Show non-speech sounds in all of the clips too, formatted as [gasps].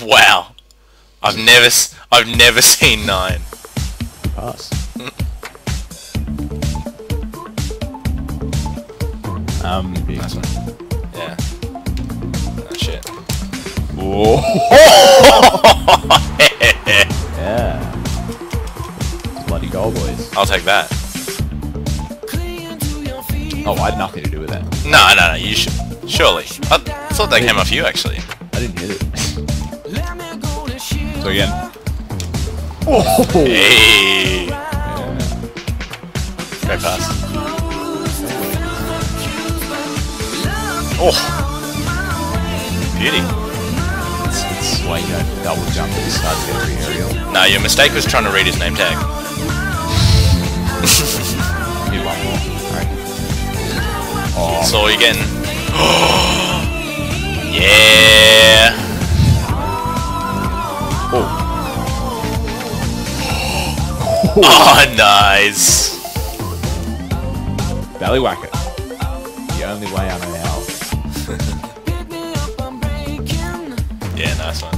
Wow. I've never I've never [laughs] seen nine. Pass. um, big. Nice one. Yeah. Oh shit. Whoa. [laughs] [laughs] yeah. Bloody goal, boys. I'll take that. Oh, I had nothing to do with that. No, no, no. You should. Surely. I thought that came off you actually. I didn't hit it. So again. Oh. Hey. Yeah. Pass. Oh. Beauty. It's, it's why you don't double jump the start of every aerial. No, your mistake was trying to read his name tag. [laughs] Hit one more. Alright. Oh, That's all [gasps] [gasps] [gasps] Oh, [laughs] [laughs] nice. Belly whacker. The only way I know how. Yeah, nice one.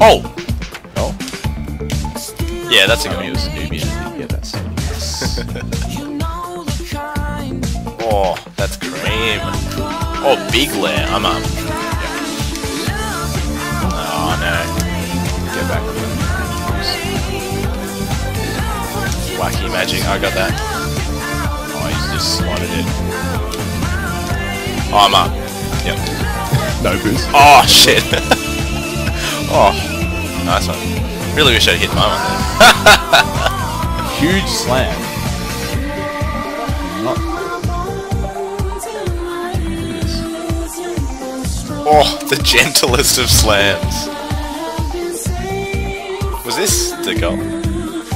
Oh. oh! Oh, Yeah, that's a good mean, it one. was a Nubian and didn't get that same. Yes. Oh, that's cream. Oh, big lair. I'm up. Magic. I got that. Oh, he's just slotted it. Oh, I'm up. Yep. [laughs] No boost. Oh, shit. [laughs] oh, nice one. Really wish I'd hit my one there. [laughs] Huge slam. Oh, the gentlest of slams. Was this the goal?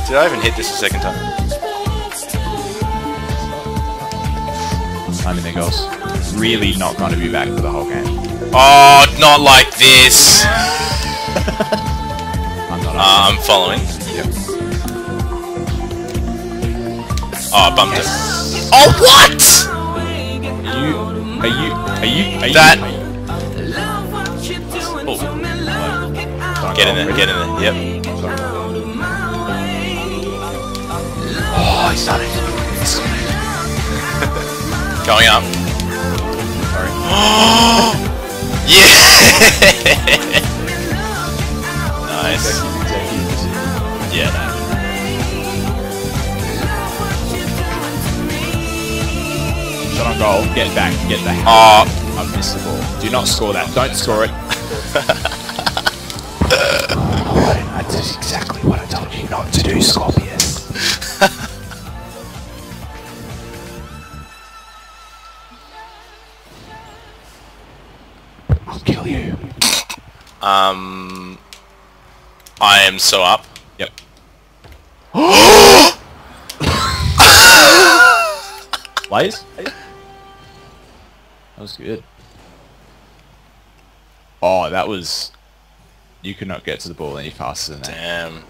Did I even hit this a second time? time in their goals. Really not going to be back for the whole game. Oh, not like this. [laughs] I'm not. Uh, I'm following. Yep. Oh, I bumped it. Oh, what? Are you? Are you? Are you? Are you? That- Are you Oh, get in there, get in there. Yep. Oh, he's done it. He's done it. Going up. Sorry. [gasps] Yeah! [laughs] nice. Yeah, no. Shot on goal. Get back. Get the uh, hell. Oh, I've missed the ball. Do not score that. Don't score it. [laughs] kill you. um, I am so up. Yep. [gasps] Blaze? That was good. Oh, that was... You could not get to the ball any faster than that. Damn.